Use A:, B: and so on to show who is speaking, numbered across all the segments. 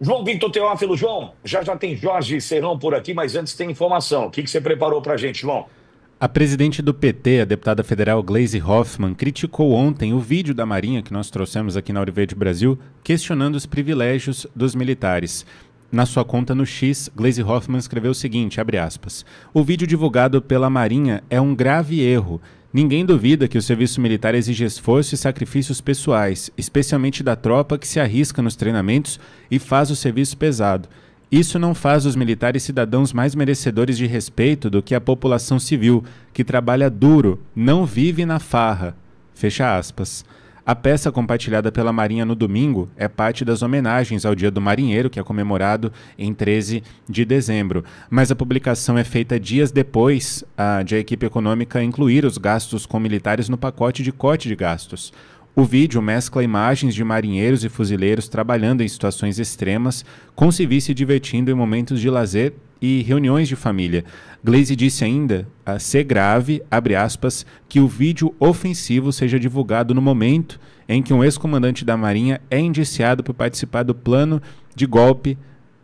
A: João Victor Teófilo, João, já já tem Jorge Serrão por aqui, mas antes tem informação. O que, que você preparou para a gente, João?
B: A presidente do PT, a deputada federal Gleisi Hoffmann, criticou ontem o vídeo da Marinha que nós trouxemos aqui na Auriverde Brasil, questionando os privilégios dos militares. Na sua conta no X, Gleisi Hoffmann escreveu o seguinte, aspas, O vídeo divulgado pela Marinha é um grave erro. Ninguém duvida que o serviço militar exige esforço e sacrifícios pessoais, especialmente da tropa que se arrisca nos treinamentos e faz o serviço pesado. Isso não faz os militares cidadãos mais merecedores de respeito do que a população civil, que trabalha duro, não vive na farra. Fecha aspas. A peça compartilhada pela Marinha no domingo é parte das homenagens ao Dia do Marinheiro, que é comemorado em 13 de dezembro. Mas a publicação é feita dias depois de a equipe econômica incluir os gastos com militares no pacote de corte de gastos. O vídeo mescla imagens de marinheiros e fuzileiros trabalhando em situações extremas, com civis se divertindo em momentos de lazer e reuniões de família. Glaze disse ainda a ser grave, abre aspas, que o vídeo ofensivo seja divulgado no momento em que um ex-comandante da Marinha é indiciado por participar do plano de golpe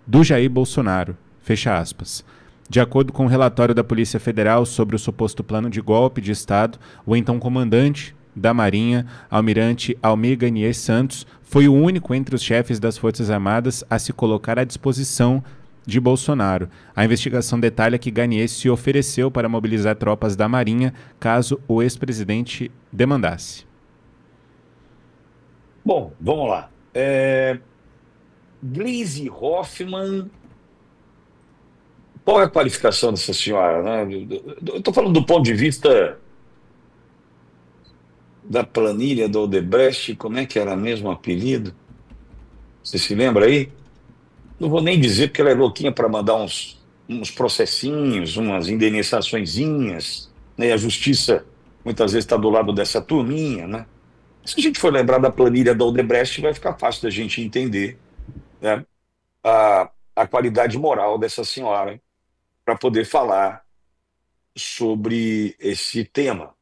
B: do Jair Bolsonaro. Fecha aspas. De acordo com o relatório da Polícia Federal sobre o suposto plano de golpe de Estado, o então comandante da Marinha, almirante Almir Ganier Santos, foi o único entre os chefes das Forças Armadas a se colocar à disposição de Bolsonaro. A investigação detalha que Ganier se ofereceu para mobilizar tropas da Marinha caso o ex-presidente demandasse.
A: Bom, vamos lá. É... Gleisi Hoffmann. Qual é a qualificação dessa senhora? Né? Eu estou falando do ponto de vista da planilha do Odebrecht, como é que era mesmo o apelido? Você se lembra aí? Não vou nem dizer porque ela é louquinha para mandar uns, uns processinhos, umas indenizaçõezinhas, né? A justiça muitas vezes está do lado dessa turminha, né? Se a gente for lembrar da planilha da Odebrecht, vai ficar fácil da gente entender né, a, a qualidade moral dessa senhora para poder falar sobre esse tema.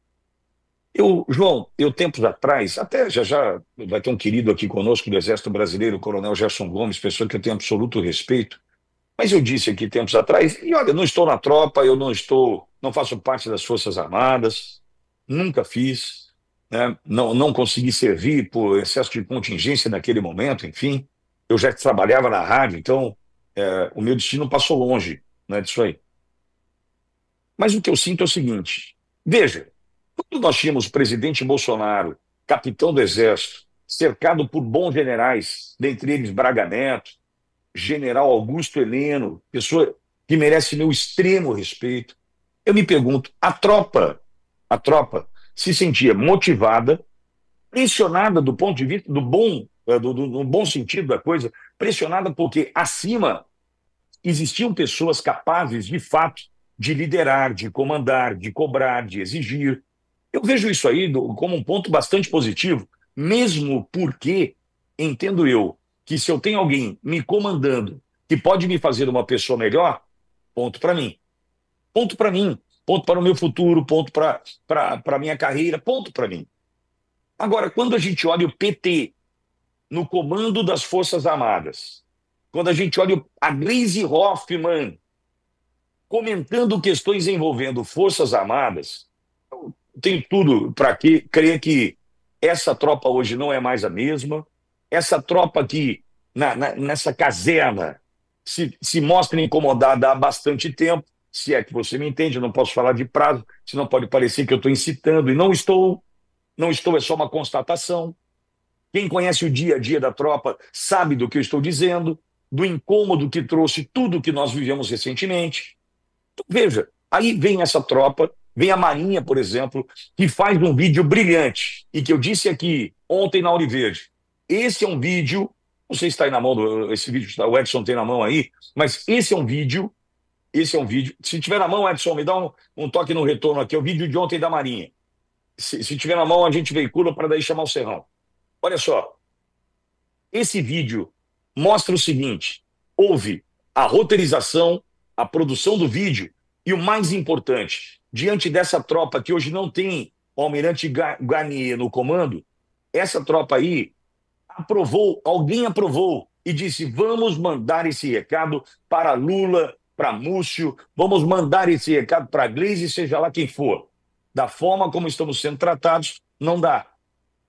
A: Eu, João, eu tempos atrás, até já já vai ter um querido aqui conosco do Exército Brasileiro, o Coronel Gerson Gomes, pessoa que eu tenho absoluto respeito, mas eu disse aqui tempos atrás, e olha, não estou na tropa, eu não estou, não faço parte das Forças Armadas, nunca fiz, né? não, não consegui servir por excesso de contingência naquele momento, enfim, eu já trabalhava na rádio, então é, o meu destino passou longe né, disso aí. Mas o que eu sinto é o seguinte, veja, quando nós tínhamos o presidente Bolsonaro, capitão do Exército, cercado por bons generais, dentre eles Braga Neto, general Augusto Heleno, pessoa que merece meu extremo respeito, eu me pergunto, a tropa, a tropa se sentia motivada, pressionada do ponto de vista do bom, eh, do, do, do bom sentido da coisa, pressionada porque acima existiam pessoas capazes, de fato, de liderar, de comandar, de cobrar, de exigir. Eu vejo isso aí como um ponto bastante positivo, mesmo porque entendo eu que se eu tenho alguém me comandando que pode me fazer uma pessoa melhor, ponto para mim. Ponto para mim, ponto para o meu futuro, ponto para a minha carreira, ponto para mim. Agora, quando a gente olha o PT no comando das Forças Armadas, quando a gente olha a Gleisi Hoffmann comentando questões envolvendo Forças Armadas, tenho tudo para que crer que essa tropa hoje não é mais a mesma. Essa tropa que, na, na, nessa caserna, se, se mostra incomodada há bastante tempo. Se é que você me entende, eu não posso falar de prazo, senão pode parecer que eu estou incitando, e não estou. Não estou, é só uma constatação. Quem conhece o dia a dia da tropa sabe do que eu estou dizendo, do incômodo que trouxe tudo que nós vivemos recentemente. Então, veja, aí vem essa tropa Vem a Marinha, por exemplo, que faz um vídeo brilhante e que eu disse aqui ontem na Auriverde. Esse é um vídeo, não sei se está aí na mão, do, esse vídeo o Edson tem na mão aí, mas esse é um vídeo, esse é um vídeo. Se tiver na mão, Edson, me dá um, um toque no retorno aqui, é o vídeo de ontem da Marinha. Se, se tiver na mão, a gente veicula para daí chamar o Serrão. Olha só, esse vídeo mostra o seguinte: houve a roteirização, a produção do vídeo e o mais importante, diante dessa tropa que hoje não tem o almirante Garnier no comando, essa tropa aí aprovou, alguém aprovou e disse: vamos mandar esse recado para Lula, para Múcio, vamos mandar esse recado para Gleisi, seja lá quem for. Da forma como estamos sendo tratados, não dá.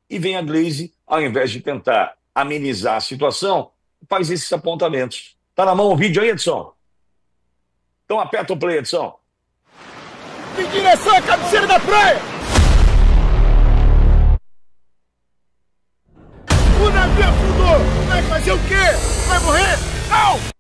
A: E vem a Gleisi, ao invés de tentar amenizar a situação, faz esses apontamentos. Tá na mão o vídeo aí, Edson? Então aperta o play, Edson.
C: Em direção à cabeceira da praia! O navio afundou! Vai fazer o quê? Vai morrer? Não!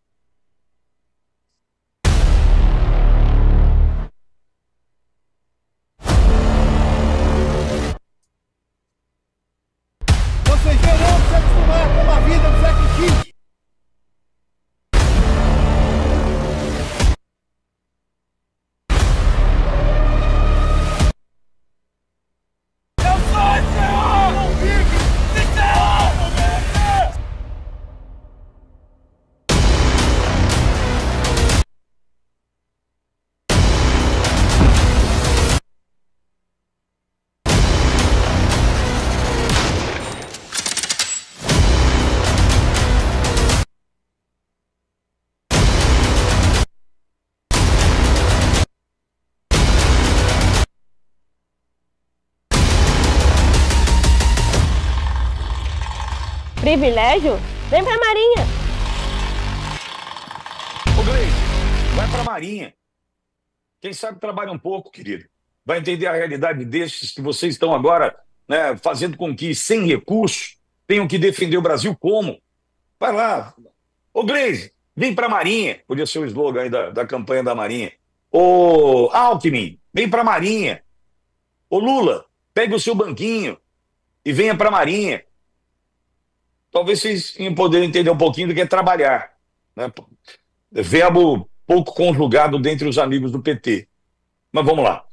D: Privilégio? Vem pra Marinha.
A: Ô, Gleisi, vai para a Marinha. Quem sabe trabalha um pouco, querido. Vai entender a realidade desses que vocês estão agora né, fazendo com que, sem recursos, tenham que defender o Brasil como? Vai lá. Ô, Gleisi, vem para a Marinha. Podia ser o slogan aí da, da campanha da Marinha. Ô, Alckmin, vem para a Marinha. Ô, Lula, pegue o seu banquinho e venha para a Marinha. Talvez vocês iam poder entender um pouquinho do que é trabalhar. Né? Verbo pouco conjugado dentre os amigos do PT. Mas vamos lá.